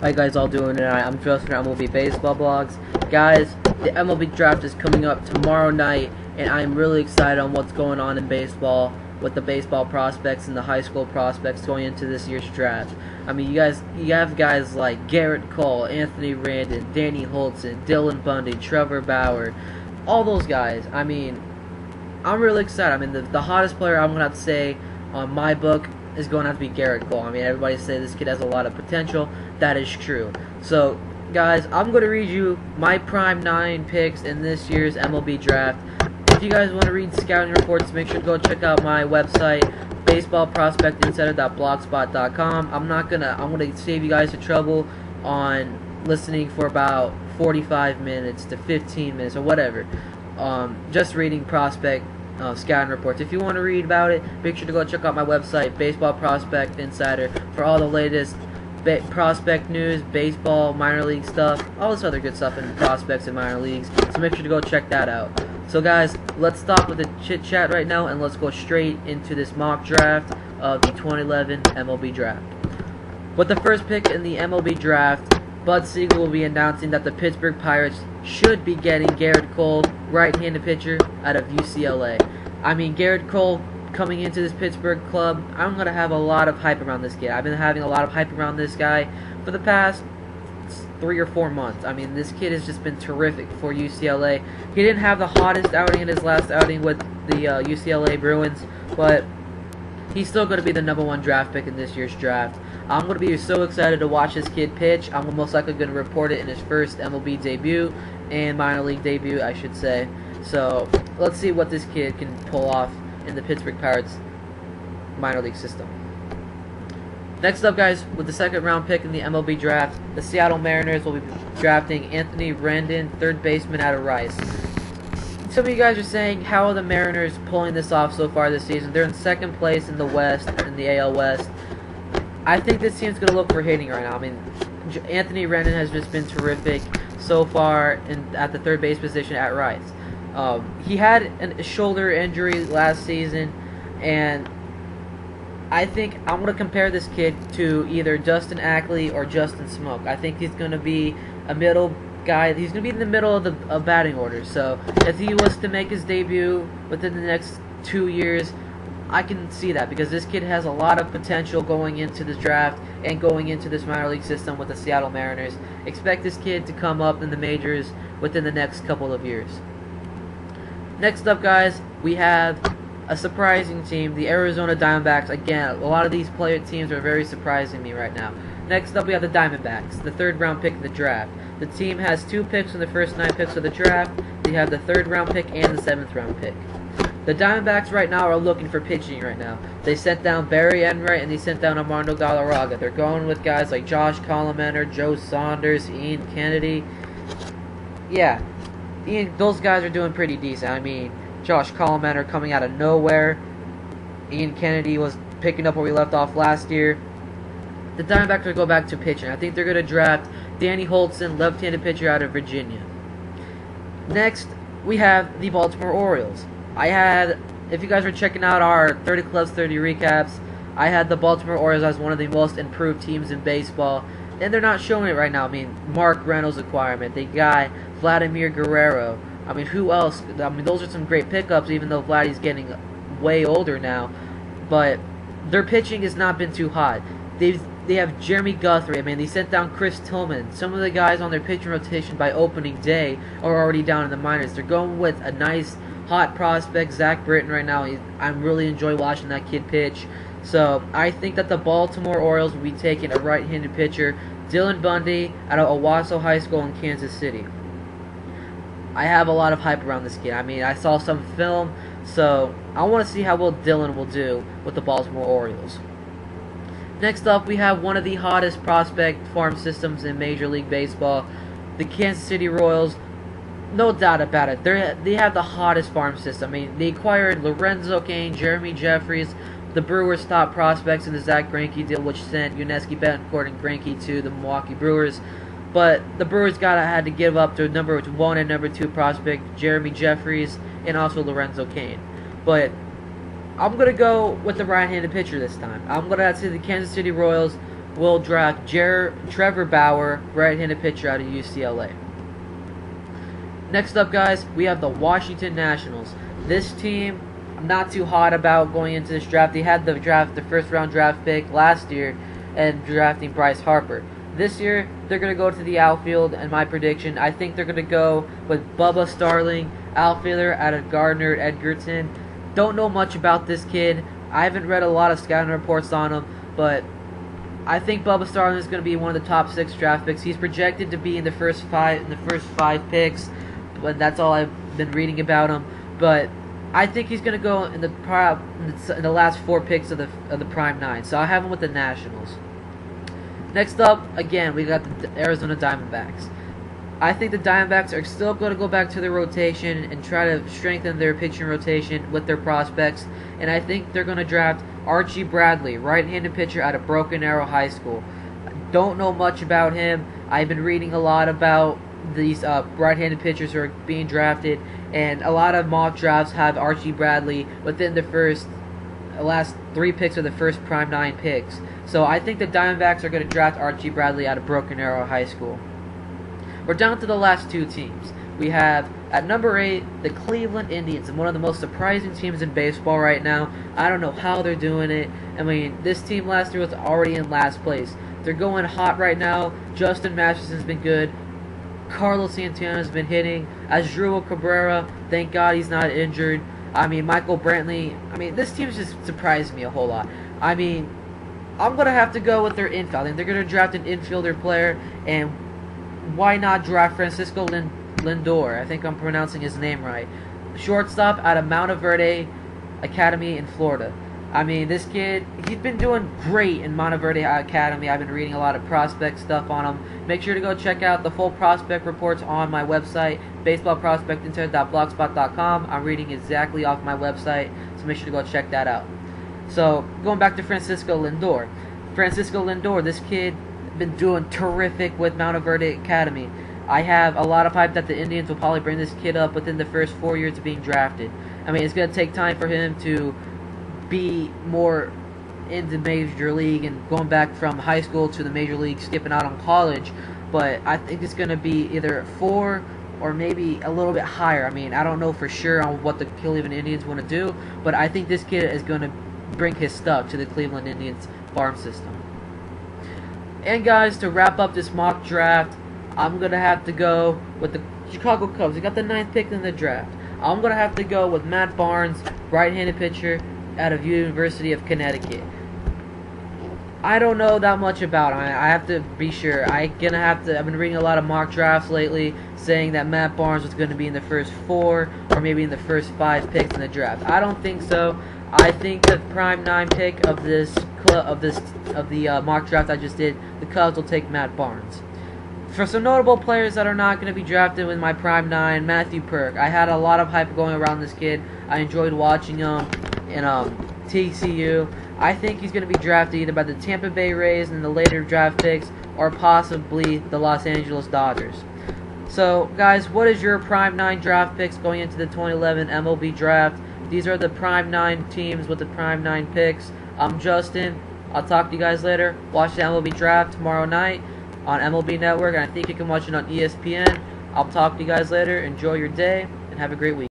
How you guys all doing tonight? I'm Justin from MLB Baseball Blogs. Guys, the MLB draft is coming up tomorrow night, and I'm really excited on what's going on in baseball with the baseball prospects and the high school prospects going into this year's draft. I mean, you guys, you have guys like Gerrit Cole, Anthony Rendon, Danny Hultzen, Dylan Bundy, Trevor Bauer, all those guys. I mean, I'm really excited. I mean, the, the hottest player I'm gonna have to say on my book is going to have to be Gerrit Cole. I mean, everybody say this kid has a lot of potential. That is true. So, guys, I'm going to read you my prime nine picks in this year's MLB draft. If you guys want to read scouting reports, make sure to go check out my website, baseballprospectinsider.blogspot.com. I'm not gonna. I'm gonna save you guys the trouble on listening for about 45 minutes to 15 minutes or whatever. Um, just reading prospect uh, scouting reports. If you want to read about it, make sure to go check out my website, Baseball Prospect Insider, for all the latest prospect news, baseball, minor league stuff, all this other good stuff in prospects and minor leagues. So make sure to go check that out. So guys, let's stop with the chit chat right now and let's go straight into this mock draft of the 2011 MLB draft. With the first pick in the MLB draft, Bud Selig will be announcing that the Pittsburgh Pirates should be getting Gerrit Cole, right-handed pitcher, out of UCLA. I mean, Gerrit Cole coming into this Pittsburgh club, I'm going to have a lot of hype around this kid. I've been having a lot of hype around this guy for the past three or four months. I mean, this kid has just been terrific for UCLA. He didn't have the hottest outing in his last outing with the uh, UCLA Bruins, but he's still going to be the number one draft pick in this year's draft. I'm going to be so excited to watch this kid pitch. I'm most likely going to report it in his first MLB debut and minor league debut, I should say. So let's see what this kid can pull off in the Pittsburgh Pirates minor league system. Next up, guys, with the second round pick in the MLB draft, the Seattle Mariners will be drafting Anthony Rendon, third baseman out of Rice. Some of you guys are saying, how are the Mariners pulling this off so far this season? They're in second place in the West, in the AL West. I think this team's going to look for hitting right now. I mean, Anthony Rendon has just been terrific so far in, at the third base position at Rice. Um, he had a shoulder injury last season, and I think I'm going to compare this kid to either Justin Ackley or Justin Smoak. I think he's going to be a middle guy. He's going to be in the middle of the of batting order. So if he was to make his debut within the next two years, I can see that because this kid has a lot of potential going into this draft and going into this minor league system with the Seattle Mariners. Expect this kid to come up in the majors within the next couple of years. Next up, guys, we have a surprising team, the Arizona Diamondbacks. Again, a lot of these player teams are very surprising me right now. Next up, we have the Diamondbacks, the third round pick in the draft. The team has two picks in the first nine picks of the draft. They have the third round pick and the seventh round pick. The Diamondbacks right now are looking for pitching right now. They sent down Barry Enright and they sent down Armando Galarraga. They're going with guys like Josh Collins, Joe Saunders, Ian Kennedy. Yeah, Ian, those guys are doing pretty decent. I mean, Josh Collins coming out of nowhere. Ian Kennedy was picking up where we left off last year. The Diamondbacks will go back to pitching. I think they're going to draft Danny Hultzen, left-handed pitcher out of Virginia. Next, we have the Baltimore Orioles. I had, if you guys were checking out our 30 Clubs 30 recaps, I had the Baltimore Orioles as one of the most improved teams in baseball and they're not showing it right now. I mean, Mark Reynolds acquirement, they got Vladimir Guerrero. I mean, who else? I mean, those are some great pickups, even though Vladdy's getting way older now. But their pitching has not been too hot. They've they have Jeremy Guthrie. I mean, they sent down Chris Tillman. Some of the guys on their pitching rotation by opening day are already down in the minors. They're going with a nice hot prospect, Zach Britton, right now. I'm really enjoying watching that kid pitch. So I think that the Baltimore Orioles will be taking a right-handed pitcher, Dylan Bundy, out of Owasso High School in Kansas City. I have a lot of hype around this kid. I mean, I saw some film, so I want to see how well Dylan will do with the Baltimore Orioles. Next up, we have one of the hottest prospect farm systems in Major League Baseball, the Kansas City Royals. No doubt about it. They they have the hottest farm system. I mean, they acquired Lorenzo Cain, Jeremy Jeffress, the Brewers' top prospects in the Zack Greinke deal, which sent Yuniesky Betancourt and Greinke to the Milwaukee Brewers. But the Brewers got had to give up their number one and number two prospect, Jeremy Jeffress, and also Lorenzo Cain. But I'm gonna go with the right-handed pitcher this time. I'm gonna say the Kansas City Royals will draft Jer- Trevor Bauer, right-handed pitcher out of UCLA. Next up, guys, we have the Washington Nationals. This team, I'm not too hot about going into this draft. They had the draft, the first round draft pick last year, and drafting Bryce Harper. This year, they're going to go to the outfield, and my prediction, I think they're going to go with Bubba Starling, outfielder out of Gardner Edgerton. Don't know much about this kid. I haven't read a lot of scouting reports on him, but I think Bubba Starling is going to be one of the top six draft picks. He's projected to be in the first five in the first five picks, but that's all I've been reading about him. But I think he's going to go in the in the last four picks of the of the prime nine. So I have him with the Nationals. Next up, again, we got the Arizona Diamondbacks. I think the Diamondbacks are still going to go back to their rotation and try to strengthen their pitching rotation with their prospects. And I think they're going to draft Archie Bradley, right-handed pitcher out of Broken Arrow High School. Don't know much about him. I've been reading a lot about these uh, right-handed pitchers who are being drafted, and a lot of mock drafts have Archie Bradley within the first last three picks of the first prime nine picks. So I think the Diamondbacks are going to draft Archie Bradley out of Broken Arrow High School. We're down to the last two teams. We have at number eight the Cleveland Indians, and one of the most surprising teams in baseball right now. I don't know how they're doing it. I mean, this team last year was already in last place. They're going hot right now. Justin Masterson's been good. Carlos Santana's been hitting. Asdrubal Cabrera, thank God he's not injured. I mean, Michael Brantley. I mean, this team's just surprised me a whole lot. I mean, I'm gonna have to go with their infield. I they're gonna draft an infielder player, and why not draft Francisco Lindor? I think I'm pronouncing his name right. Shortstop out of Monteverde Academy in Florida. I mean, this kid, he's been doing great in Monteverde Academy. I've been reading a lot of prospect stuff on him. Make sure to go check out the full prospect reports on my website, baseballprospectinternet.blogspot.com. I'm reading exactly off my website, so make sure to go check that out. So, going back to Francisco Lindor. Francisco Lindor, this kid been doing terrific with Monteverde Academy. I have a lot of hype that the Indians will probably bring this kid up within the first four years of being drafted. I mean, it's going to take time for him to be more in the major league and going back from high school to the major league, skipping out on college. But I think it's going to be either four or maybe a little bit higher. I mean, I don't know for sure on what the Cleveland Indians want to do, but I think this kid is going to bring his stuff to the Cleveland Indians farm system. And guys, to wrap up this mock draft, I'm going to have to go with the Chicago Cubs. They got the ninth pick in the draft. I'm going to have to go with Matt Barnes, right-handed pitcher out of University of Connecticut. I don't know that much about him. I have to be sure. I gonna have to. I've been reading a lot of mock drafts lately, saying that Matt Barnes was going to be in the first four or maybe in the first five picks in the draft. I don't think so. I think the prime nine pick of this of this of the uh, mock draft I just did, the Cubs will take Matt Barnes. For some notable players that are not going to be drafted with my prime nine, Matthew Purke. I had a lot of hype going around this kid. I enjoyed watching him in um, TCU. I think he's going to be drafted either by the Tampa Bay Rays in the later draft picks or possibly the Los Angeles Dodgers. So, guys, what is your prime nine draft picks going into the 2011 MLB draft? These are the prime nine teams with the prime nine picks. I'm Justin. I'll talk to you guys later. Watch the MLB draft tomorrow night on MLB Network, and I think you can watch it on ESPN. I'll talk to you guys later. Enjoy your day, and have a great week.